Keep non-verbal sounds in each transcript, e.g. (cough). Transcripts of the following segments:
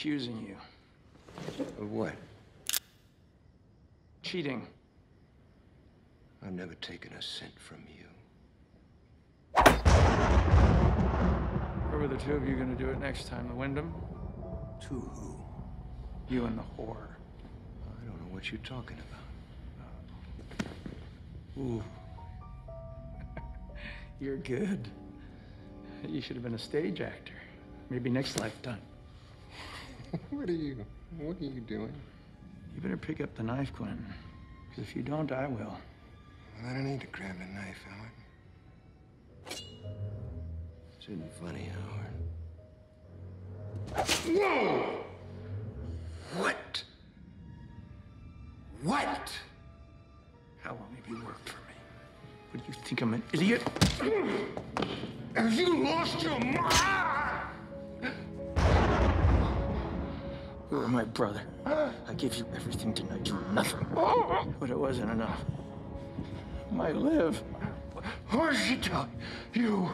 accusing you. Of what? Cheating. I've never taken a cent from you. Where were the two of you gonna do it next time? The Wyndham? To who? You and the whore. I don't know what you're talking about. Oh. Ooh. (laughs) You're good. You should have been a stage actor. Maybe next lifetime. (laughs) what are you? What are you doing? You better pick up the knife, Quentin. Because if you don't, I will. Well, I don't need to grab the knife, Howard. This isn't funny, Howard. Whoa! What? What? How long have you worked for me? What do you think I'm an idiot? Have you lost your mind? My brother. I gave you everything tonight. You nothing. But it wasn't enough. My live. What did she tell you?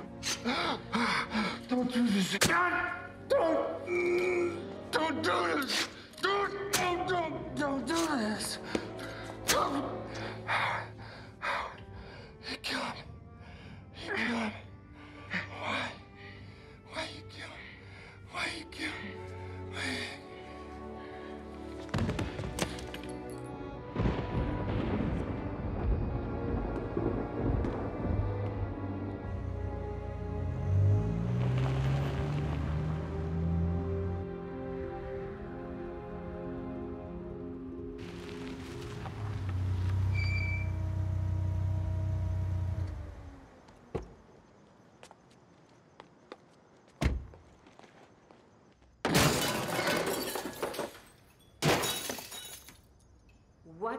Don't do this again! Don't! Don't do this! Don't! Don't! Don't!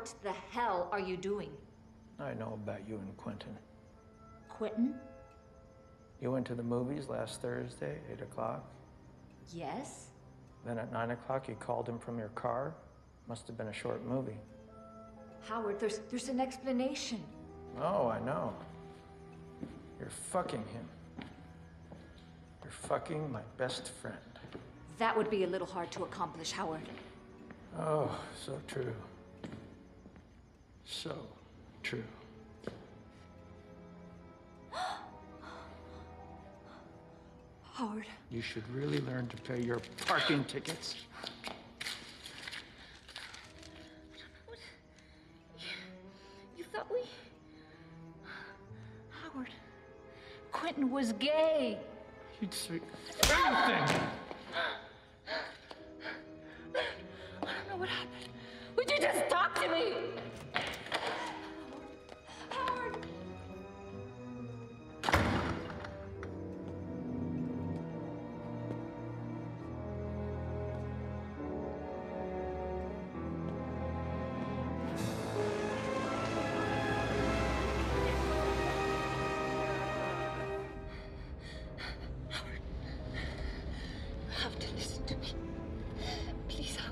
What the hell are you doing? I know about you and Quentin. Quentin? You went to the movies last Thursday, 8 o'clock. Yes? Then at 9 o'clock, you called him from your car. Must have been a short movie. Howard, there's there's an explanation. Oh, I know. You're fucking him. You're fucking my best friend. That would be a little hard to accomplish, Howard. Oh, so true. So true. (gasps) Howard, You should really learn to pay your parking tickets. you thought we. Howard, Quentin was gay. You'd say anything. (gasps) I don't know what happened. Would you just talk to me?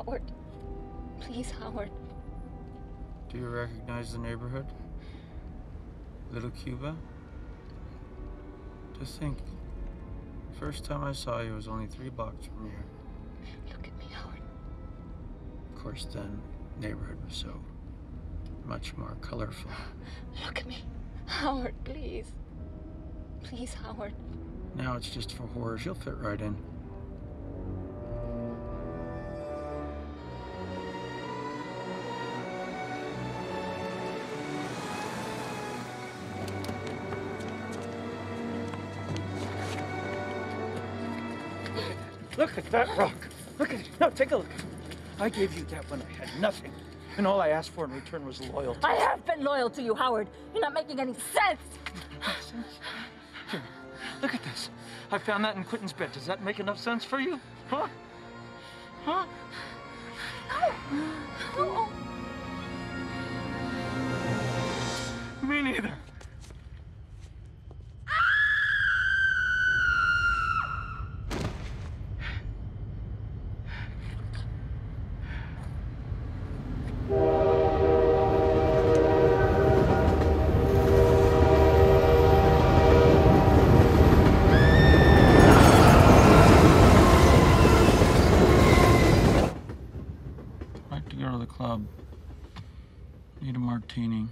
Howard. Please, Howard. Do you recognize the neighborhood? Little Cuba? Just think, first time I saw you was only three blocks from here. Look at me, Howard. Of course, then, neighborhood was so much more colorful. (sighs) Look at me. Howard, please. Please, Howard. Now it's just for horrors. You'll fit right in. Look at that rock. Look at it. No, take a look. I gave you that when I had nothing. And all I asked for in return was loyalty. I have been loyal to you, Howard. You're not making any sense. Here, look at this. I found that in Quentin's bed. Does that make enough sense for you? Huh? Huh? No. Need a martini.